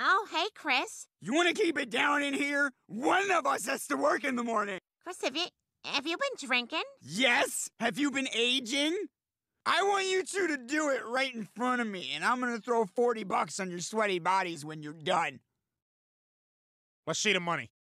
Oh, hey, Chris. You want to keep it down in here? One of us has to work in the morning. Chris, have you have you been drinking? Yes? Have you been aging? I want you two to do it right in front of me, and I'm gonna throw 40 bucks on your sweaty bodies when you're done. Let's see the money.